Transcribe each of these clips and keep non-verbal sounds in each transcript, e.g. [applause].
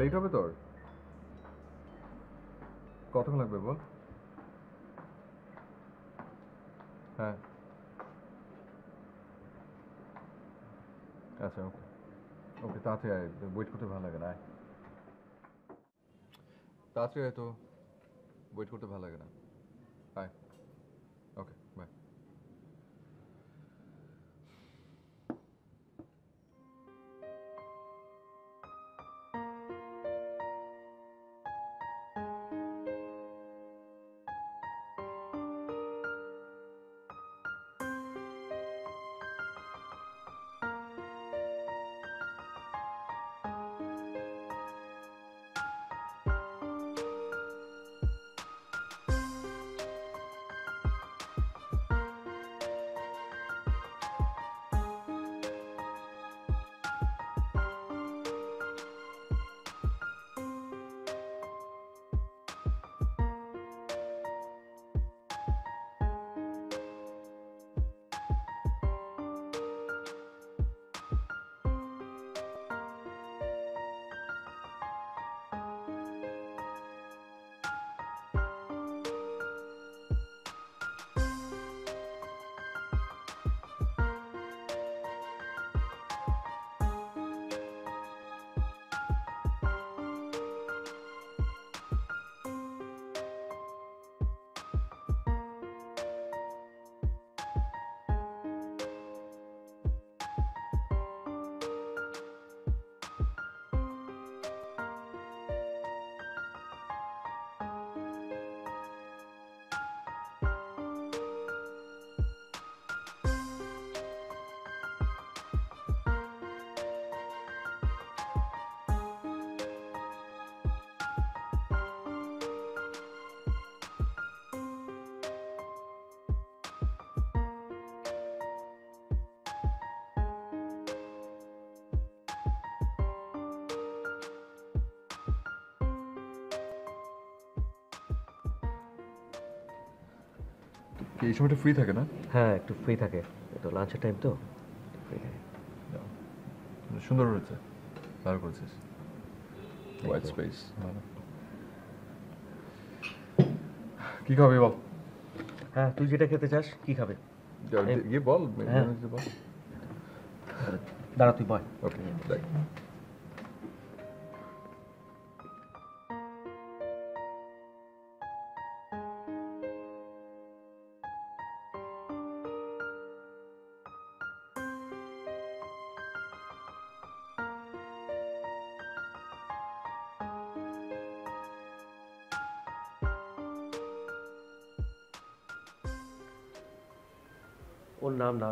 Late হবে তোর? কতক্ষণ লাগবে বল? হ্যাঁ। আচ্ছা ওকে ওকে তাড়াতাড়ি আয় ওয়েট করতে ভালো লাগে না, আয়। তাড়াতাড়ি আয় তো ওয়েট করতে ভালো লাগে না। কি এই সময়টা ফ্রি থাকে না? হ্যাঁ একটু ফ্রি থাকে। তো লাঞ্চের টাইম তো? ফ্রি থাকে। সুন্দর হয়েছে ভালো করেছিস। হোয়াইট স্পেস কি খাবি বল? হ্যাঁ তুই যেটা খেতে চাস কি খাবে? গিয়ে বল হ্যাঁ। বল। দাঁড়া তুই বয় ওকে দেখ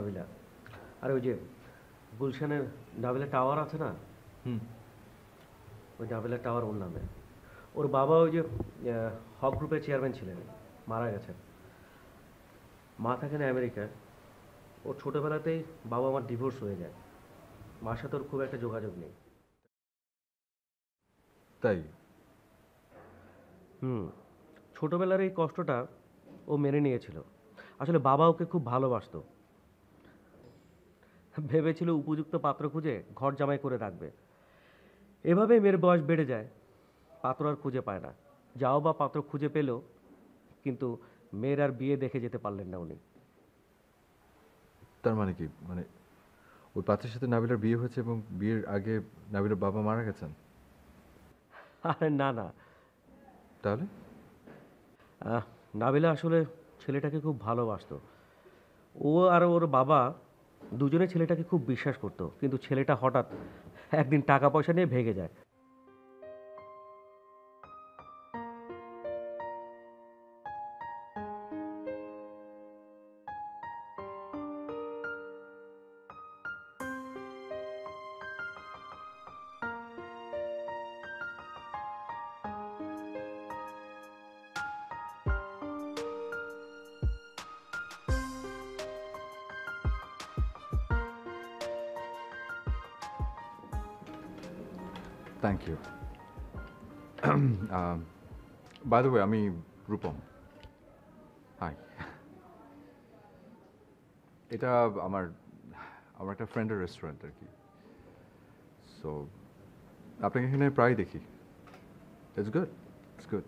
নাবিলা আর ওই যে গুলশানের নাবিলা টাওয়ার আছে না? হুম। ওই নাবিলা টাওয়ার ওর নামে। ওর বাবা ওই যে হক গ্রুপের চেয়ারম্যান ছিলেন মারা গেছেন। মা থাকেন আমেরিকায় ওর ছোটোবেলাতেই বাবা আমার ডিভোর্স হয়ে যায়। মার সাথে ওর খুব একটা যোগাযোগ নেই। তাই? হুম। ছোটোবেলার এই কষ্টটা ও মেনে নিয়েছিল। আসলে বাবা ওকে খুব ভালোবাসতো। ভেবেছিল উপযুক্ত পাত্র খুঁজে ঘর জামাই করে রাখবে। এভাবে মেয়ের বয়স বেড়ে যায়। পাত্র আর খুঁজে পায় না। যাও বা পাত্র খুঁজে পেলেও কিন্তু মেয়ের আর বিয়ে দেখে যেতে পারলেন না উনি। তার মানে কি? মানে ওই পাত্রের সাথে নাবিলার বিয়ে হয়েছে এবং বিয়ের আগে নাবিলার বাবা মারা গেছেন? আরে না না। তাহলে? নাবিলা আসলে ছেলেটাকে খুব ভালোবাসতো। ও আর ওর বাবা দুজনে ছেলেটাকে খুব বিশ্বাস করতো কিন্তু ছেলেটা হঠাৎ একদিন টাকা পয়সা নিয়ে ভেগে যায়। বাই দ্য ওয়ে আমি রূপম হাই এটা আমার আমার একটা ফ্রেন্ডের রেস্টুরেন্ট আর কি. সো আপনাকে এখানে প্রায় দেখি। ইটস গুড ইটস গুড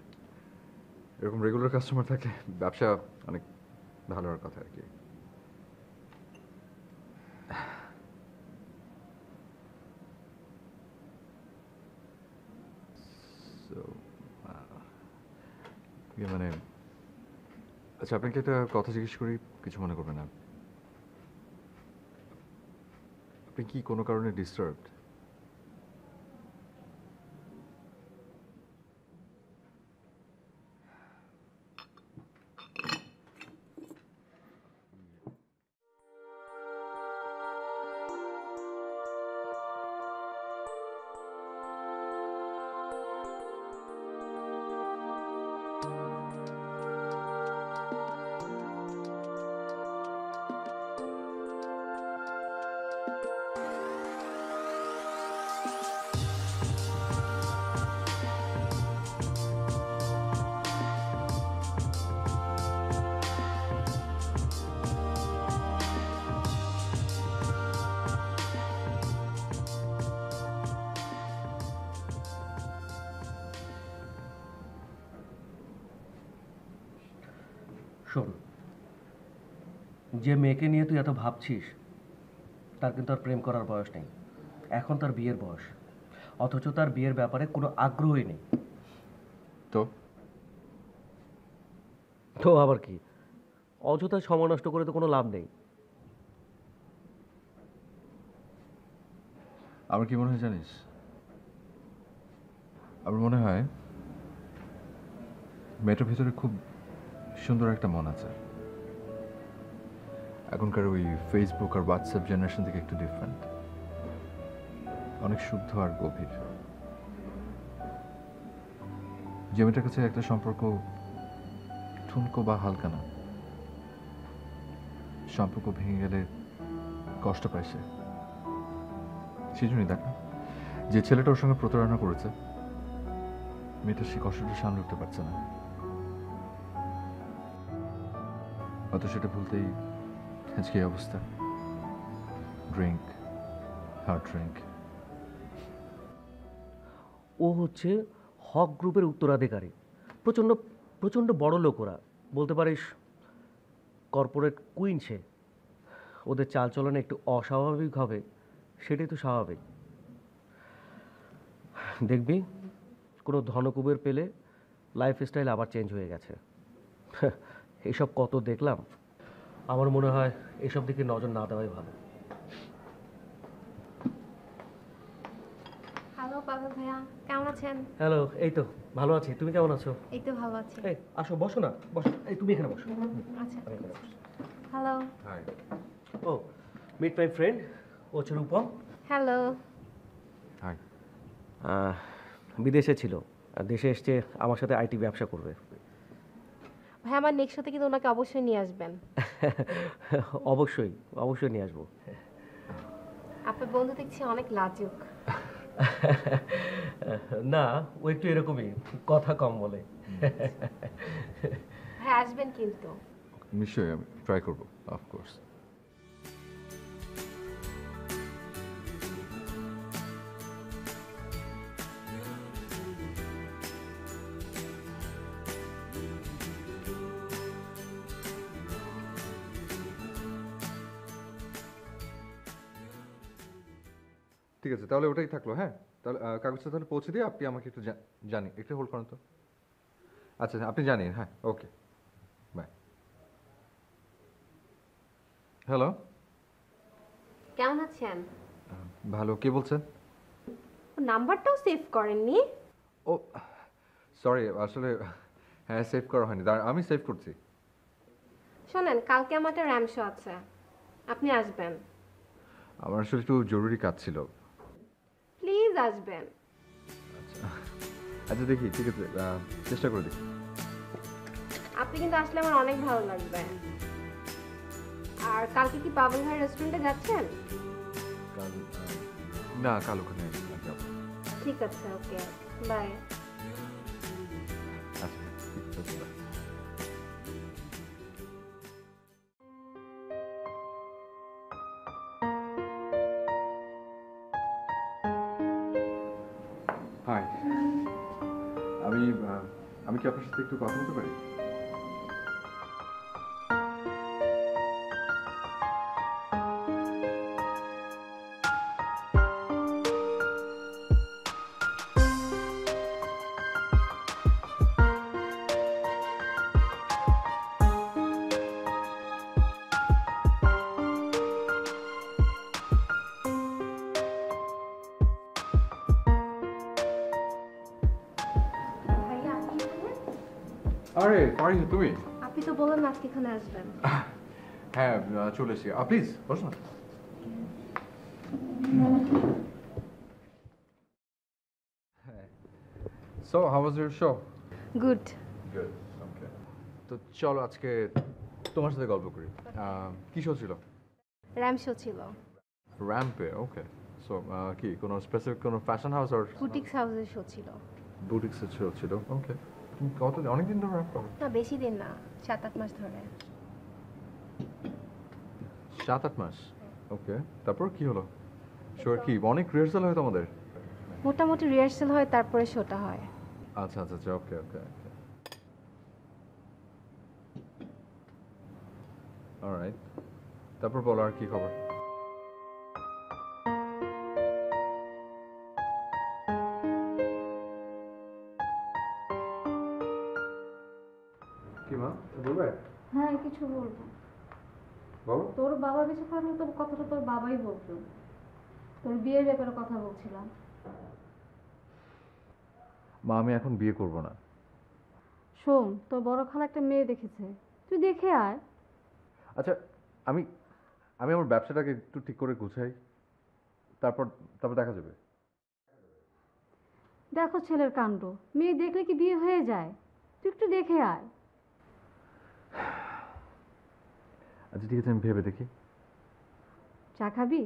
এরকম রেগুলার কাস্টমার থাকলে ব্যবসা অনেক ভালো হওয়ার কথা আর কি। ইয়ে মানে আচ্ছা আপনাকে একটা কথা জিজ্ঞেস করি, কিছু মনে করবেন না। আপনি কি কোনো কারণে ডিস্টার্বড এত ভাবছিস? তার কিন্তু আর প্রেম করার বয়স নেই। এখন তার বিয়ের বয়স। অথচ তার বিয়ের ব্যাপারে কোনো আগ্রহই নেই। তো? তো আবার কি? অযথায় সময় নষ্ট করে তো কোনো লাভ নেই। আমার কি মনে হয় জানিস? আমার মনে হয় মেয়েটার ভিতরে খুব সুন্দর একটা মন আছে। এখনকার ওই ফেসবুক আর হোয়াটসঅ্যাপ জেনারেশন থেকে একটু ডিফারেন্ট অনেক শুদ্ধ আর গভীর। যে মেয়েটার কাছে একটা সম্পর্ক ঠুনকো বা হালকা না। সম্পর্ক ভেঙে গেলে কষ্ট পায় সে। সেই জন্যই দেখ না, যে ছেলেটা ওর সঙ্গে প্রতারণা করেছে, মেয়েটা সে কষ্টটা সামলে উঠতে পারছে না। হয়তো সেটা ভুলতেই আজকে অবস্থা। ড্রিঙ্ক হার্ড ড্রিঙ্ক ও হচ্ছে হক গ্রুপের উত্তরাধিকারী। প্রচণ্ড প্রচণ্ড বড় লোক ওরা। বলতে পারিস কর্পোরেট কুইন সে। ওদের চালচলনে একটু অস্বাভাবিক হবে, সেটাই তো স্বাভাবিক। দেখবি, কোনো ধনকুবের পেলে লাইফ স্টাইল আবার চেঞ্জ হয়ে গেছে। এইসব কত দেখলাম। আমার মনে হয় এসব দিকে নজর না দেওয়াই ভালো। হ্যালো ভাইয়া কেমন আছেন? হ্যালো এই তো ভালো আছি। তুমি কেমন আছো? এই তো ভালো আছি। এই আসো বসো না বসো। এই তুমি এখানে বসো। আচ্ছা। হ্যালো। হাই ও মিট মাই ফ্রেন্ড ও হচ্ছে রূপম। হ্যালো। হাই বিদেশে ছিল। আর দেশে এসছে আমার সাথে আইটি ব্যবসা করবে। ভাই আমার নেক্সট সাথে কিন্তু ওনাকে অবশ্যই নিয়ে আসবেন। অবশ্যই অবশ্যই নিয়ে আসব। আপনার বন্ধু দেখছি অনেক লাজুক। না ও একটু এরকমই কথা কম বলে। হ্যাঁ আসবেন কিন্তু। নিশ্চয়ই আমি ট্রাই করব অফকোর্স ঠিক আছে তাহলে ওটাই থাকল হ্যাঁ? তাহলে কাগজটা তাহলে পৌঁছে দিয়ে আপনি আমাকে একটু জানি একটু হোল্ড করেন তো। আচ্ছা আপনি জানিয়ে হ্যাঁ ওকে বাই হ্যালো কেমন আছেন? ভালো কে বলছেন? নাম্বারটাও সেভ করেননি। ও সরি আসলে হ্যাঁ সেভ করা হয়নি আমি সেভ করছি। শোনেন কালকে আমার একটা র্যাম শো আছে আপনি আসবেন। আমার আসলে একটু জরুরি কাজ ছিল। প্লিজ আসবেন। আচ্ছা দেখি ঠিক আছে চেষ্টা করে দেখি। আপনি কিন্তু আসলে আমার অনেক ভালো লাগবে। আর কালকে কি পাবল ভাই রেস্টুরেন্টে যাচ্ছেন? না কাল ওখানে ঠিক আছে ওকে বাই আচ্ছা একটু কথা বলতে পারি আরে পারি তুমি? আপনি তো বললেন না আজকে এখানে আসবেন। [laughs] হ্যাঁ চলে এসেছি। প্লিজ বসো। না so how was your show good good okay তো চলো আজকে তোমার সাথে গল্প করি। কি শো ছিল? র্যাম শো ছিল। র্যাম্পে ওকে সো কি কোনো স্পেসিফিক কোনো ফ্যাশন হাউস আর বুটিক্স হাউসের শো ছিল। বুটিক্সের শো ছিল ওকে কত অনেকদিন ধরে করো। না বেশি দিন না সাত আট মাস ধরে। সাত আট মাস? ওকে তারপর কি হলো? শো কি অনেক রিহার্সাল হয় তোমাদের? মোটামুটি রিহার্সেল হয় তারপরে শোটা হয়। আচ্ছা আচ্ছা আচ্ছা ওকে ওকে অলরাইট তারপর বলো আর কি খবর? বাবা থাকলে তোর কথাটা তোর বাবাই বলতো। তোর বিয়ের ব্যাপারে কথা বলছিলাম। মা আমি এখন বিয়ে করব না। শোন তোর বড় খালা একটা মেয়ে দেখেছে। তুই দেখে আয়। আচ্ছা আমি আমি আমার ব্যবসাটাকে একটু ঠিক করে গুছাই। তারপর তারপর দেখা যাবে। দেখো ছেলের কাণ্ড। মেয়ে দেখলে কি বিয়ে হয়ে যায়? তুই একটু দেখে আয়। আচ্ছা ঠিক আছে আমি ভেবে দেখি। চা খাবি?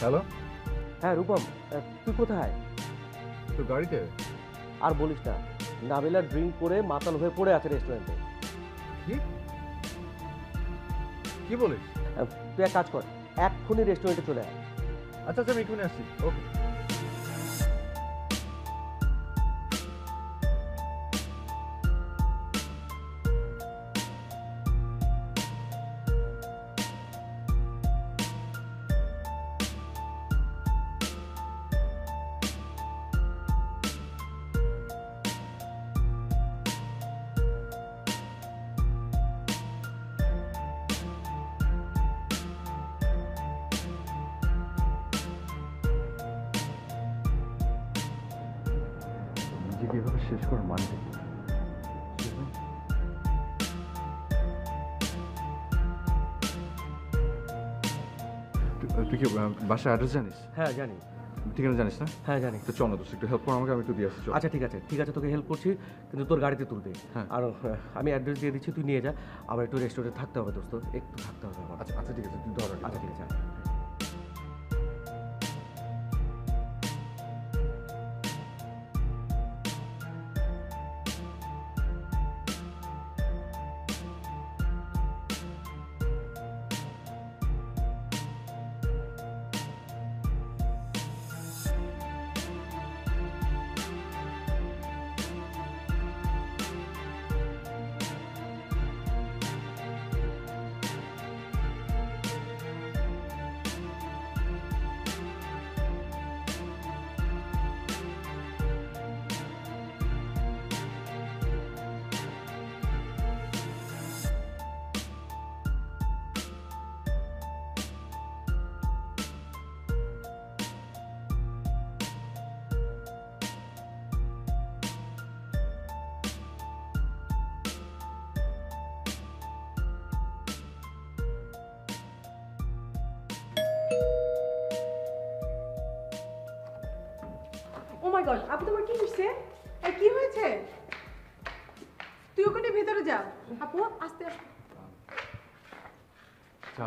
হ্যালো? হ্যাঁ রূপম তুই কোথায়? তো গাড়িতে? আর বলিস না নাবিলা ড্রিঙ্ক করে মাতাল হয়ে পড়ে আছে রেস্টুরেন্টে। কি? কি বলিস? তুই এক কাজ কর এক্ষুনি রেস্টুরেন্টে চলে আয়। আচ্ছা আচ্ছা আমি এক্ষুনি আসছি ওকে। কি অ্যাড্রেস জানিস? হ্যাঁ জানি। ঠিকানা জানিস না? হ্যাঁ জানি। তো চল দোস্ত একটু হেল্প কর আমাকে আমি একটু দিয়ে আসছি চল। আচ্ছা ঠিক আছে ঠিক আছে তোকে হেল্প করছি কিন্তু তোর গাড়িতে তুলবে হ্যাঁ। আর আহ, আমি অ্যাড্রেস দিয়ে দিচ্ছি তুই নিয়ে যা। আবার একটু রেস্টুরেন্টে থাকতে হবে দোস্ত একটু থাকতে হবে আমার। আচ্ছা আচ্ছা ঠিক আছে তুই ধর আগে। আচ্ছা ঠিক আছে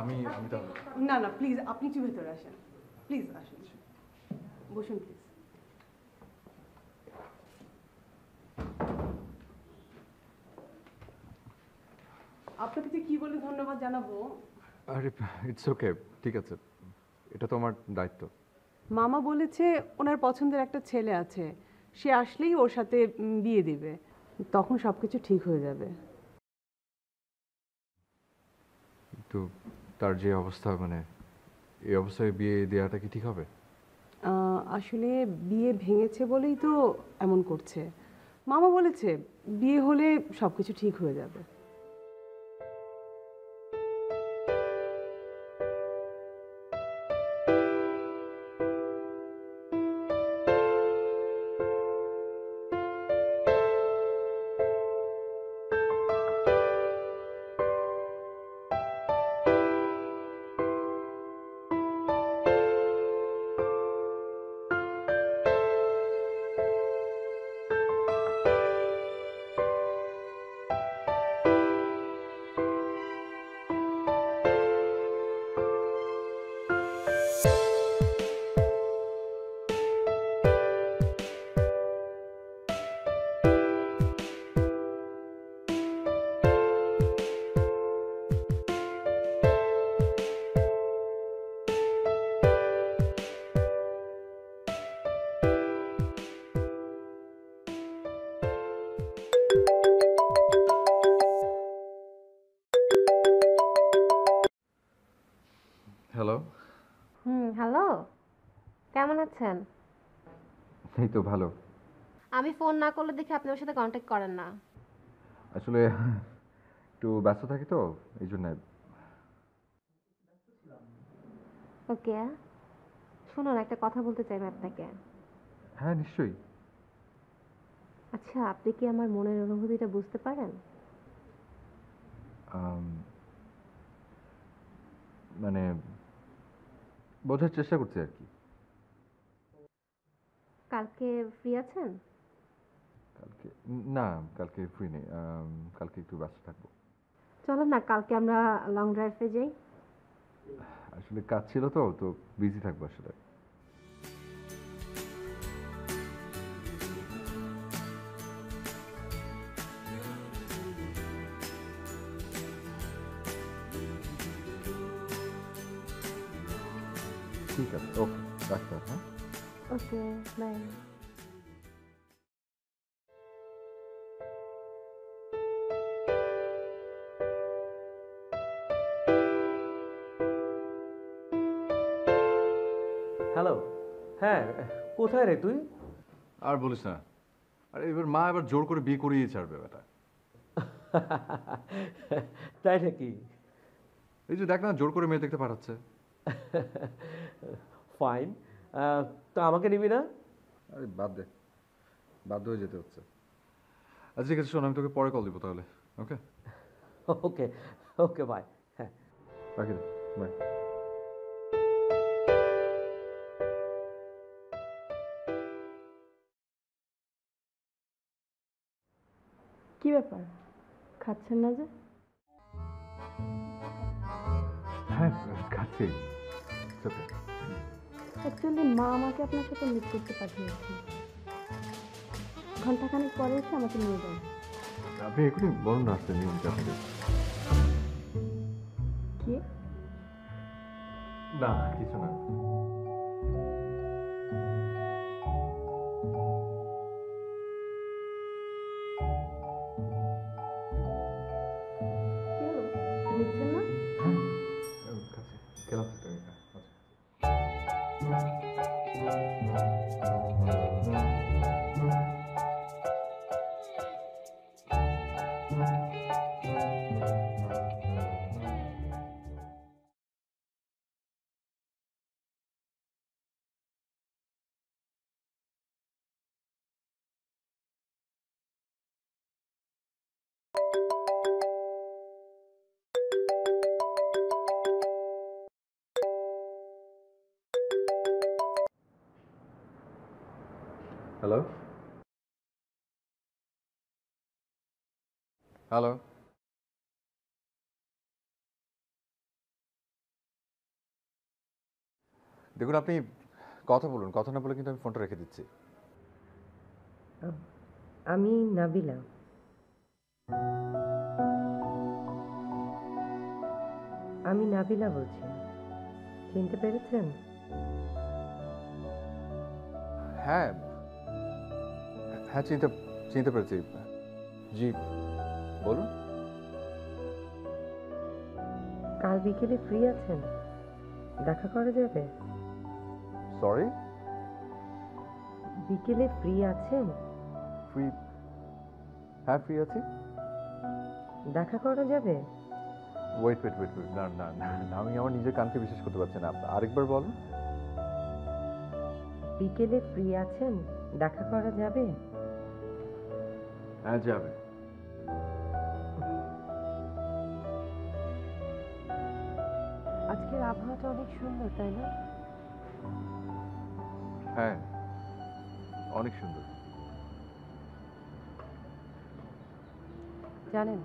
আমি আমি তাহলে না না প্লিজ আপনি একটু ভেতরে আসেন। প্লিজ আসুন বসুন প্লিজ আপনাকে যে কি বলে ধন্যবাদ জানাব? আরে ইটস ওকে ঠিক আছে। এটা তো আমার দায়িত্ব। মামা বলেছে ওনার পছন্দের একটা ছেলে আছে। সে আসলেই ওর সাথে বিয়ে দিবে। তখন সব কিছু ঠিক হয়ে যাবে। তো তার যে অবস্থা মানে এই অবস্থায় বিয়ে দেওয়াটা কি ঠিক হবে? আসলে বিয়ে ভেঙেছে বলেই তো এমন করছে। মামা বলেছে, বিয়ে হলে সব কিছু ঠিক হয়ে যাবে। আছেন এই তো ভালো। আমি ফোন না করলে দেখি আপনি ওর সাথে কন্ট্যাক্ট করেন না। আসলে একটু ব্যস্ত থাকি তো এই জন্য। ওকে শুনুন একটা কথা বলতে চাই আমি আপনাকে। হ্যাঁ নিশ্চয়ই। আচ্ছা আপনি কি আমার মনের অনুভূতিটা বুঝতে পারেন? মানে বোঝার চেষ্টা করছি আর কি। কালকে ফ্রি আছেন? কালকে না কালকে ফ্রি নেই কালকে একটু ব্যস্ত থাকব। চলো না কালকে আমরা লং ড্রাইভে যাই। আসলে কাজ ছিল তো তো বিজি থাকব আসলে। ঠিক আছে ওকে রাখতে হবে হ্যাঁ? ওকে বাই হ্যালো হ্যাঁ কোথায় রে তুই? আর বলিস না। আরে এবার মা এবার জোর করে বিয়ে করিয়ে ছাড়বে বেটা [laughs] তাই নাকি? এই যে দেখ না জোর করে মেয়ে দেখতে পাঠাচ্ছে। [laughs] ফাইন তো আমাকে নিবি না? আরে বাদ দে। বাধ্য হয়ে যেতে হচ্ছে। আচ্ছা ঠিক আছে শোন আমি তোকে পরে কল দিব তাহলে। ওকে ওকে ওকে বাই হ্যাঁ। রাখি দে বাই কি ব্যাপার? খাচ্ছেন না যে? হ্যাঁ খাচ্ছি। ওকে অ্যাকচুয়ালি মা আমাকে আপনার সাথে মিট করতে পাঠিয়েছে। ঘন্টাখানেক পরে এসে আমাকে নিয়ে যান আপনি এখনই বলুন না আসতে নিয়ম আপনাকে কি? না কিছু না। হ্যালো দেখুন আপনি কথা বলুন। কথা না বলে কিন্তু আমি ফোনটা রেখে দিচ্ছি। আমি নাবিলা। আমি নাবিলা বলছি। চিনতে পেরেছেন? হ্যাঁ। হ্যাঁ চিনতে চিনতে পেরেছি। জি। বলুন। কাল বিকেলে ফ্রি আছেন? দেখা করা যাবে? সরি বিকেলে ফ্রি আছেন? ফ্রি হ্যাঁ ফ্রি আছি। দেখা করা যাবে? ওয়েট ওয়েট ওয়েট ওয়েট না না না না, আমি আমার নিজের কানকে বিশ্বাস করতে পারছি না। আরেকবার বলুন। বিকেলে ফ্রি আছেন? দেখা করা যাবে? হ্যাঁ যাবে। সুন্দর তাই না? হ্যাঁ অনেক সুন্দর। জানেন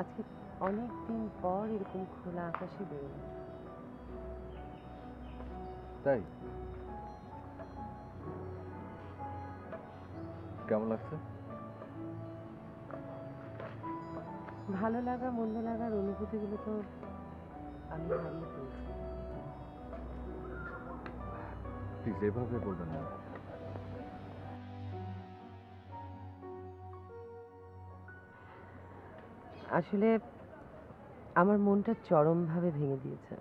আজকে অনেক দিন পর এরকম খোলা আকাশে বেরোলাম। তাই? কেমন লাগছে? ভালো লাগা মন্দ লাগার অনুভূতিগুলো তো আমি হারিয়ে ফেলছি। প্লিজ এভাবে বলবেন না। আসলে আমার মনটা চরমভাবে ভেঙে দিয়েছে।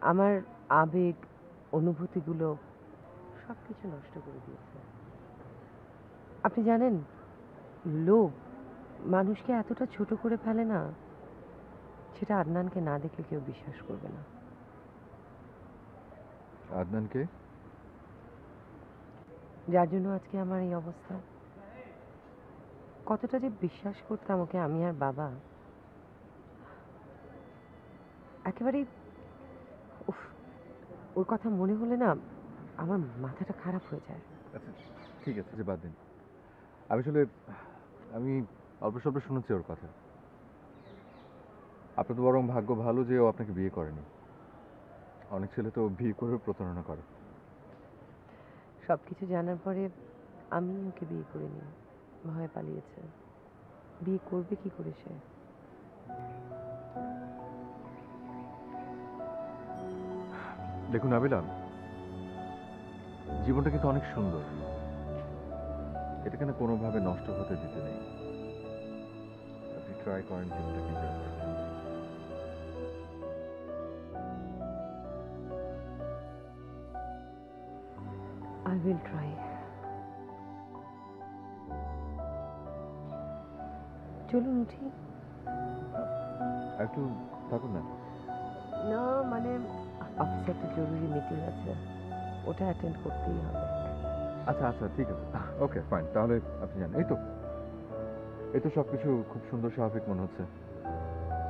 আমার আবেগ, অনুভূতিগুলো সব কিছু নষ্ট করে দিয়েছে। আপনি জানেন, লোভ মানুষকে এতটা ছোট করে ফেলে না, সেটা আদনানকে না দেখলে কেউ বিশ্বাস করবে না। আদনানকে? যার জন্য আজকে আমার এই অবস্থা। কতটা যে বিশ্বাস করতাম ওকে আমি আর বাবা। একেবারেই উফ ওর কথা মনে হলে না আমার মাথাটা খারাপ হয়ে যায়। আচ্ছা ঠিক আছে যে বাদ দিন। আমি আসলে আমি অল্প স্বল্প শুনেছি ওর কথা। আপনার তো বরং ভাগ্য ভালো যে ও আপনাকে বিয়ে করেনি। অনেক ছেলে তো বিয়ে করে প্রতারণা করে। সব কিছু জানার পরে আমি ওকে বিয়ে করিনি ভয় পালিয়েছে। বিয়ে করবে কি করে সে? দেখুন আবিলা জীবনটা কিন্তু অনেক সুন্দর। এটা কেন কোনোভাবে নষ্ট হতে দিতে নেই। আপনি ট্রাই করেন জীবনটাকে। উইল ট্রাই চলুন উঠি একটু থাকুন না। না মানে অফিসে একটা জরুরি মিটিং আছে। ওটা অ্যাটেন্ড করতেই হবে। আচ্ছা আচ্ছা ঠিক আছে। ওকে ফাইন তাহলে আপনি জানেন এই তো এই তো সব কিছু খুব সুন্দর স্বাভাবিক মনে হচ্ছে।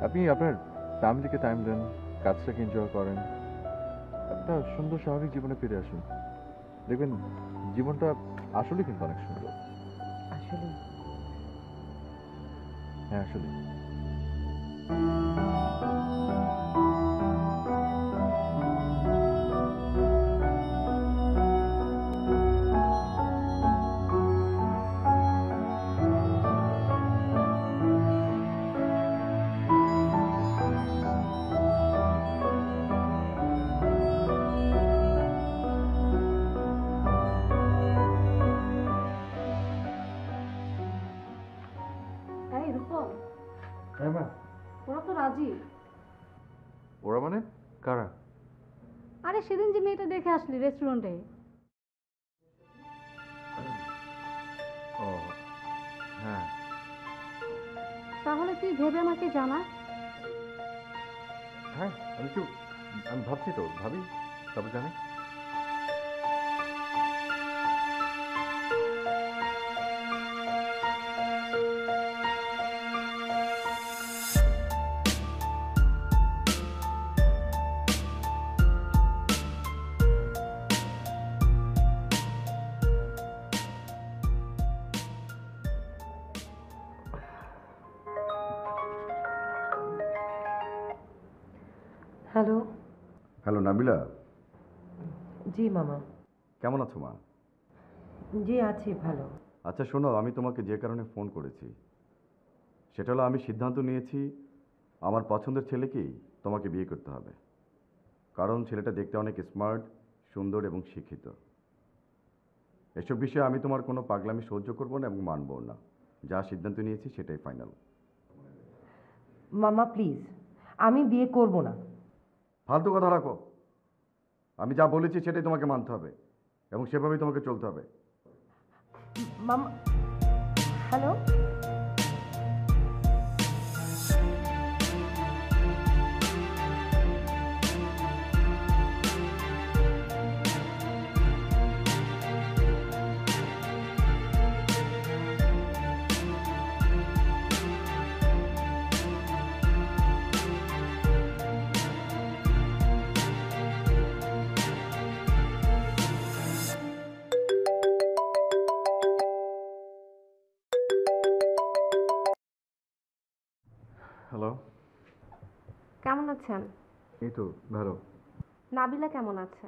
আপনি আপনার ফ্যামিলিকে টাইম দেন কাজটাকে এনজয় করেন। একটা সুন্দর স্বাভাবিক জীবনে ফিরে আসুন। দেখবেন জীবনটা আসলে কিন্তু অনেক সুন্দর। আসলে হ্যাঁ আসলে রাজি ওরা মানে কারা? আরে সেদিন যে মেয়েটা দেখে আসলি রেস্টুরেন্টে ও হ্যাঁ। তাহলে তুই ভেবে আমাকে জানা। হ্যাঁ আমি একটু আমি ভাবছি তো ভাবি তবে জানি। হ্যালো নাবিলা। জি মামা। কেমন আছো মা? জি আছি ভালো। আচ্ছা শোনো আমি তোমাকে যে কারণে ফোন করেছি সেটা হলো আমি সিদ্ধান্ত নিয়েছি আমার পছন্দের ছেলেকেই তোমাকে বিয়ে করতে হবে। কারণ ছেলেটা দেখতে অনেক স্মার্ট সুন্দর এবং শিক্ষিত। এসব বিষয়ে আমি তোমার কোনো পাগলামি সহ্য করব না এবং মানবো না। যা সিদ্ধান্ত নিয়েছি সেটাই ফাইনাল। মামা প্লিজ আমি বিয়ে করব না। ফালতু কথা রাখো। আমি যা বলেছি সেটাই তোমাকে মানতে হবে এবং সেভাবেই তোমাকে চলতে হবে। হ্যালো? কেমন আছেন? এই তো ভালো। নাবিলা কেমন আছে?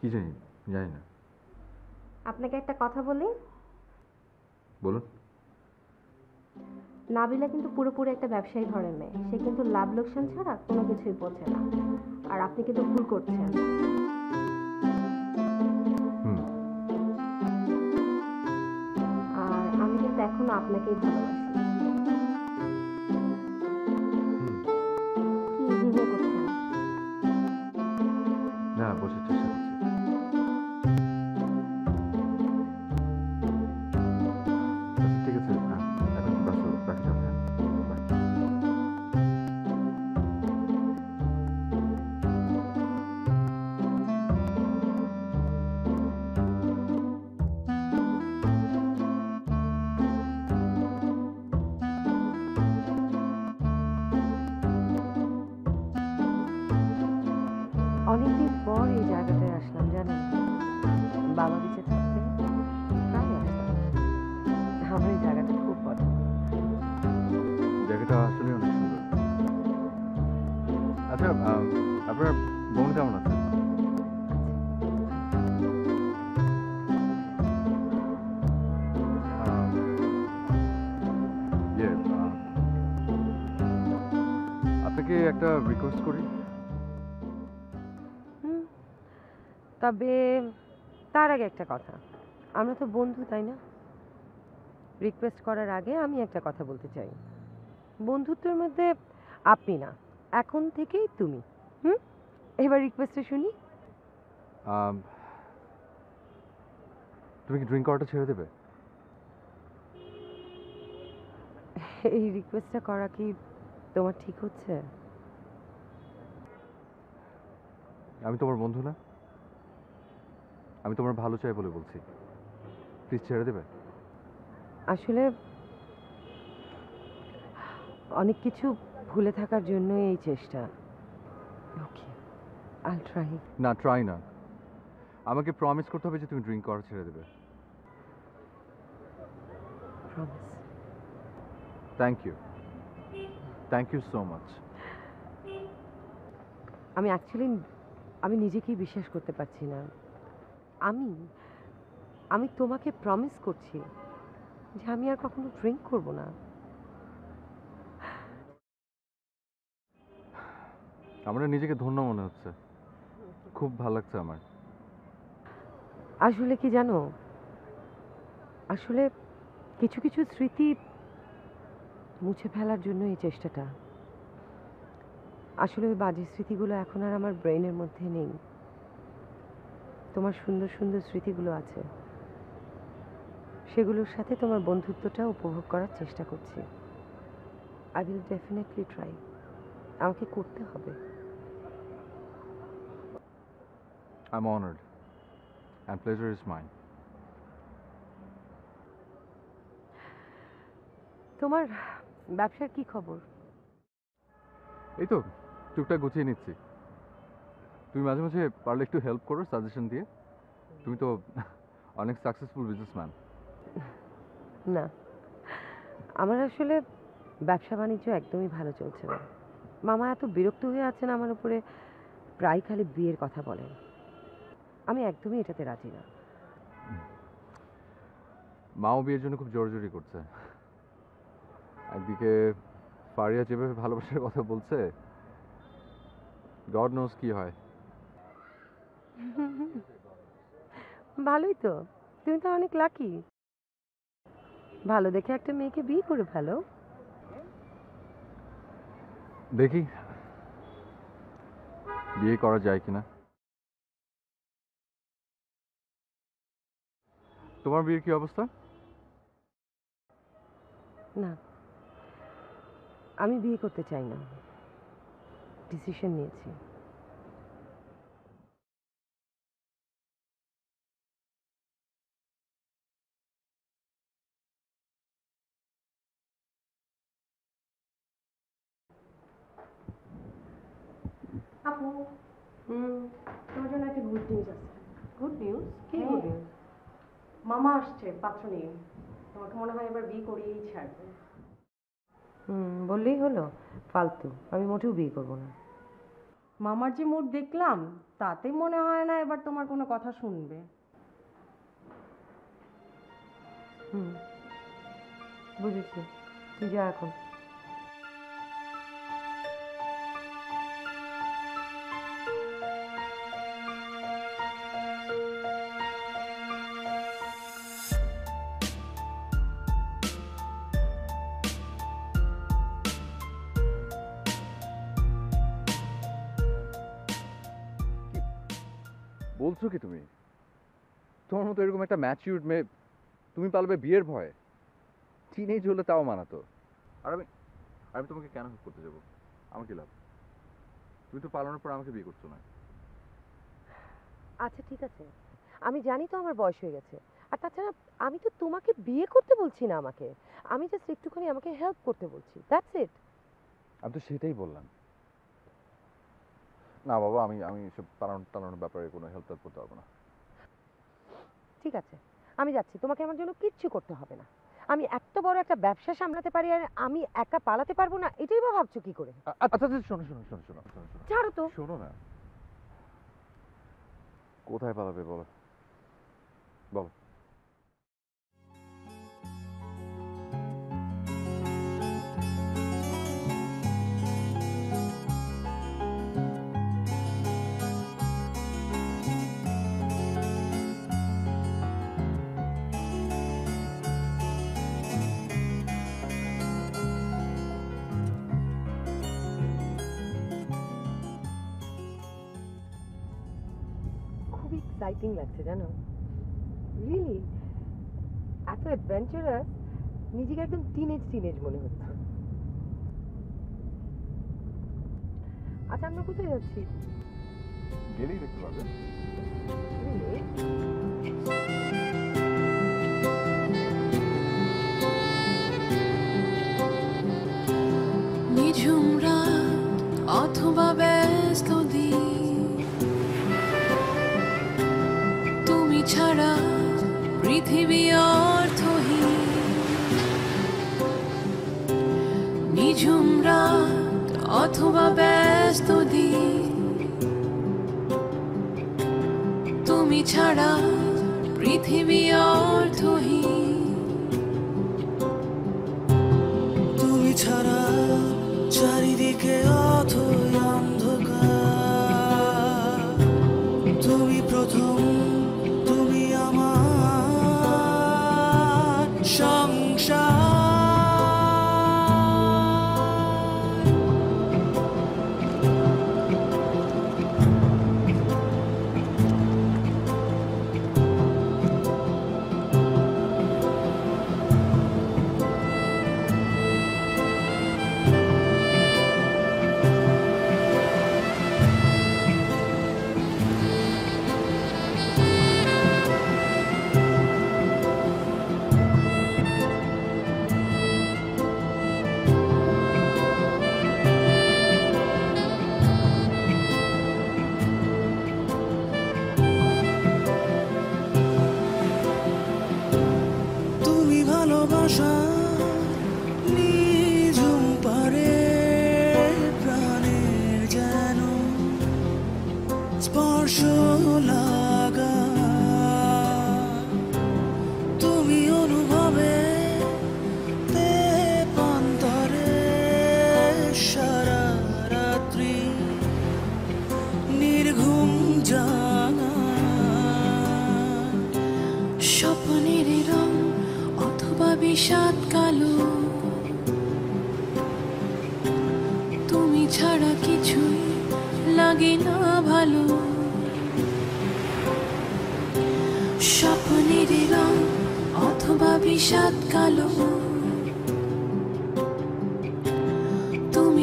কি জানি জানি না। আপনাকে একটা কথা বলি? বলুন। নাবিলা কিন্তু পুরোপুরি একটা ব্যবসায়ী ঘরের মেয়ে। সে কিন্তু লাভ লোকসান ছাড়া কোনো কিছুই বোঝে না। আর আপনি কিন্তু ভুল করছেন। আর আমি কিন্তু এখনও আপনাকেই ভালোবাসি। তবে তার আগে একটা কথা। আমরা তো বন্ধু তাই না? রিকোয়েস্ট করার আগে আমি একটা কথা বলতে চাই। বন্ধুত্বের মধ্যে আপনি না এখন থেকেই তুমি। হুম? এবার রিকোয়েস্টটা শুনি। তুমি কি ড্রিঙ্ক করাটা ছেড়ে দেবে? এই রিকোয়েস্টটা করা কি তোমার ঠিক হচ্ছে? আমি তোমার বন্ধু না। আমি তোমার ভালো চাই বলে বলছি। প্লিজ ছেড়ে দেবে? আসলে অনেক কিছু ভুলে থাকার জন্যই এই চেষ্টা। ওকে আল ট্রাই না ট্রাই না। আমাকে প্রমিস করতে হবে যে তুমি ড্রিঙ্ক করা ছেড়ে দেবে। Promise thank you thank you so much আমি অ্যাকচুয়ালি আমি নিজেকেই বিশ্বাস করতে পারছি না। আমি আমি তোমাকে প্রমিস করছি যে আমি আর কখনো ড্রিঙ্ক করব না। আমার নিজেকে ধন্য মনে হচ্ছে। খুব ভালো লাগছে আমার। আসলে কি জানো? আসলে কিছু কিছু স্মৃতি মুছে ফেলার জন্য এই চেষ্টাটা। আসলে ওই বাজে স্মৃতিগুলো এখন আর আমার ব্রেনের মধ্যে নেই। তোমার সুন্দর সুন্দর স্মৃতিগুলো আছে। সেগুলোর সাথে তোমার বন্ধুত্বটা উপভোগ করার চেষ্টা করছি। আই উইল ডেফিনেটলি ট্রাই আমাকে করতে হবে। I am honoured and pleasure is mine তোমার ব্যবসার কি খবর? এই তো টুকটাক গুছিয়ে নিচ্ছি। তুমি মাঝে মাঝে পারলে একটু হেল্প করো সাজেশন দিয়ে। তুমি তো অনেক সাকসেসফুল বিজনেসম্যান না। আমার আসলে ব্যবসা বাণিজ্য একদমই ভালো চলছে না। মামা এত বিরক্ত হয়ে আছেন আমার উপরে প্রায় খালি বিয়ের কথা বলেন। আমি একদমই এটাতে রাজি না। মাও বিয়ের জন্য খুব জোরাজোরি করছে। একদিকে ফারিয়া যেভাবে ভালোবাসার কথা বলছে গড নোজ কি হয়। [laughs] ভালোই তো। তুমি তো অনেক লাকি ভালো দেখে একটা মেয়েকে বিয়ে করে ফেলো। দেখি। বিয়ে করা যায় কিনা? তোমার বিয়ের কি অবস্থা? না। আমি বিয়ে করতে চাই না। ডিসিশন নিয়েছি। আপু? হুম। তোমার জন্য একটা গুড নিউজ আছে। গুড নিউজ কি হ্যাঁ। গুড নিউজ মামা আসছে পাত্র নিয়ে। তোমাকে মনে হয় এবার বিয়ে করিয়েই ছাড়বে। হুম বললেই হলো ফালতু। আমি মোটেও বিয়ে করব না। মামার যে মুড দেখলাম তাতে মনে হয় না এবার তোমার কোনো কথা শুনবে। হুম। বুঝেছি। তুই যা এখন। বলছো কি তুমি? তোমার মতো এরকম একটা ম্যাচিউর মেয়ে তুমি পালবে বিয়ের ভয়ে। টিনেজ হলে তাও মানাতো। আর আমি আমি তোমাকে কেন help করতে যাব? আমার কি লাভ। তুমি তো পালানোর পর আমাকে বিয়ে করছ না। আচ্ছা ঠিক আছে। আমি জানি তো আমার বয়স হয়ে গেছে। আর তাছাড়া আমি তো তোমাকে বিয়ে করতে বলছি না আমাকে। আমি জাস্ট একটুখানি আমাকে হেল্প করতে বলছি। দ্যাটস ইট আমি তো সেটাই বললাম। না বাবা আমি আমি সব পালানো টালানোর ব্যাপারে কোনো হেল্প টেল্প করতে পারব না। ঠিক আছে আমি যাচ্ছি। তোমাকে আমার জন্য কিচ্ছু করতে হবে না। আমি এত বড় একটা ব্যবসা সামলাতে পারি আর আমি একা পালাতে পারব না এটাই বা ভাবছ কি করে? আচ্ছা আচ্ছা শোনো শোনো শোনো শোনো শোনো শোনো। ছাড়ো তো। শোনো না। কোথায় পালাবে বলো? বলো। এক্সাইটিং লাগছে জানো? রিয়েলি এত অ্যাডভেঞ্চারাস নিজেকে একদম টিনেজ টিনেজ মনে হচ্ছে। আচ্ছা আমরা কোথায় যাচ্ছি? গেলেই দেখতে পারবে রাত অথবা ব্যস্ত দিন তুমি ছাড়া পৃথিবী অর্থহীন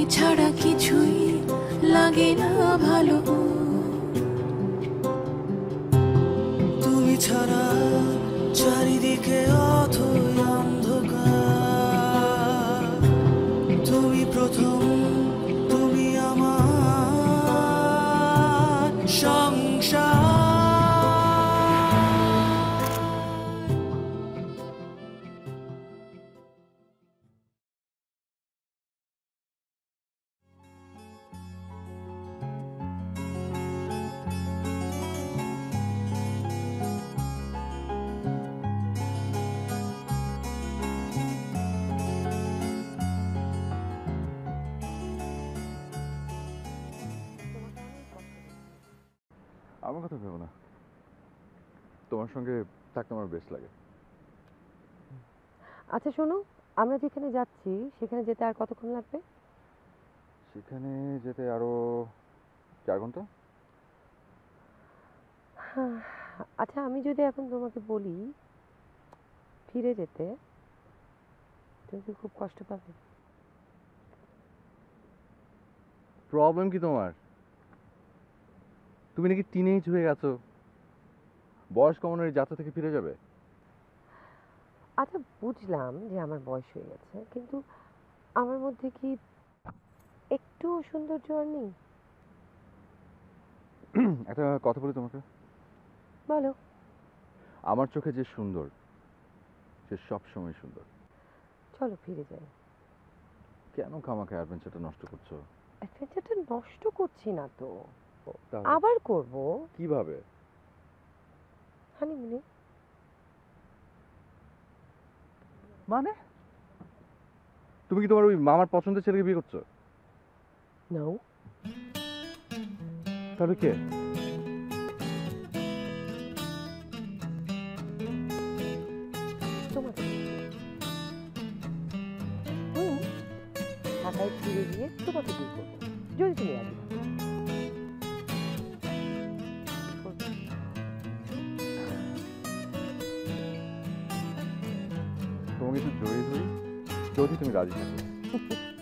ছাড়া কিছুই লাগে না ভালো। তুমি ছাড়া চারিদিকে অথ অন্ধকার। তুমি প্রথম, তুমি আমার। সংসার বেশ লাগে। আচ্ছা শোনো আমরা যেখানে যাচ্ছি সেখানে যেতে আর কতক্ষণ লাগবে? সেখানে যেতে আরও চার ঘণ্টা। আচ্ছা আমি যদি এখন তোমাকে বলি ফিরে যেতে তুমি কি খুব কষ্ট পাবে? প্রবলেম কি তোমার? তুমি নাকি টিনেজ হয়ে গেছো। বয়স কমানোর যাত্রা থেকে ফিরে যাবে? আচ্ছা বুঝলাম যে আমার বয়স হয়ে গেছে কিন্তু আমার মধ্যে কি একটু সৌন্দর্য আর নেই? একটা কথা বলি তোমাকে? বলো। আমার চোখে যে সুন্দর সে সব সময় সুন্দর। চলো ফিরে যাই। কেন কামাকে অ্যাডভেঞ্চারটা নষ্ট করছ? অ্যাডভেঞ্চারটা নষ্ট করছি না তো। আবার করব। কীভাবে? হানিমুনে মানে? তুমি কি তোমার ওই মামার পছন্দের ছেলেকে বিয়ে করছ? নাও তাহলে কে? ঢাকায় ফিরে গিয়ে তোমাকে বিয়ে করব। যদি তুমি রাজি তোমাকে একটু জড়িয়ে ধরি যদি তুমি রাজি থাকো